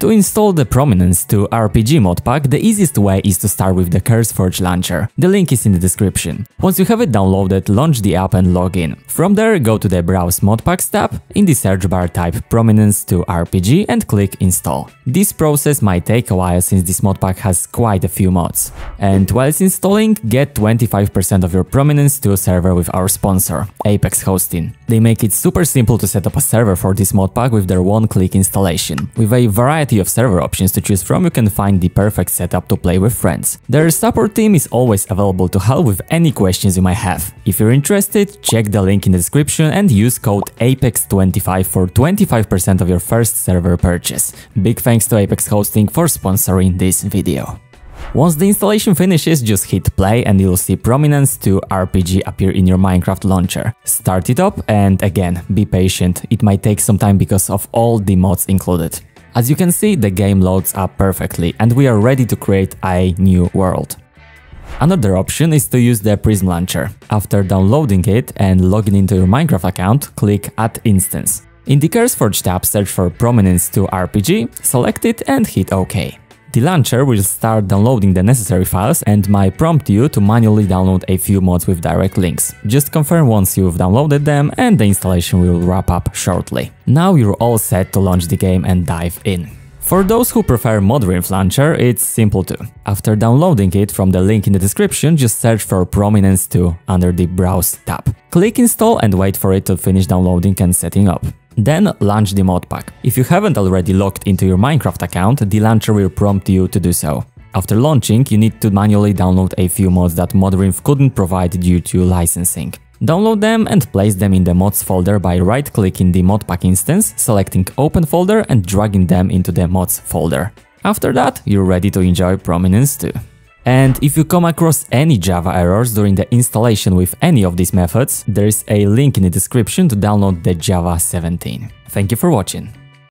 To install the Prominence 2 RPG modpack, the easiest way is to start with the CurseForge launcher. The link is in the description. Once you have it downloaded, launch the app and log in. From there, go to the Browse Modpacks tab, in the search bar type Prominence 2 RPG and click Install. This process might take a while since this modpack has quite a few mods. And while it's installing, get 25% of your Prominence 2 server with our sponsor, Apex Hosting. They make it super simple to set up a server for this modpack with their one-click installation. With a variety variety of server options to choose from, you can find the perfect setup to play with friends. Their support team is always available to help with any questions you might have. If you're interested, check the link in the description and use code APEX25 for 25% of your first server purchase. Big thanks to Apex Hosting for sponsoring this video. Once the installation finishes, just hit play and you'll see Prominence 2 RPG appear in your Minecraft launcher. Start it up and again, be patient, it might take some time because of all the mods included. As you can see, the game loads up perfectly and we are ready to create a new world. Another option is to use the Prism Launcher. After downloading it and logging into your Minecraft account, click Add Instance. In the CurseForge tab, search for Prominence 2 RPG, select it and hit OK. The launcher will start downloading the necessary files and might prompt you to manually download a few mods with direct links. Just confirm once you've downloaded them and the installation will wrap up shortly. Now you're all set to launch the game and dive in. For those who prefer Modrinth Launcher, it's simple too. After downloading it from the link in the description, just search for Prominence 2 under the Browse tab. Click install and wait for it to finish downloading and setting up. Then launch the modpack. If you haven't already logged into your Minecraft account, the launcher will prompt you to do so. After launching, you need to manually download a few mods that Modrinth couldn't provide due to licensing. Download them and place them in the mods folder by right-clicking the modpack instance, selecting open folder and dragging them into the mods folder. After that, you're ready to enjoy Prominence 2. And if you come across any Java errors during the installation with any of these methods, there is a link in the description to download the Java 17. Thank you for watching.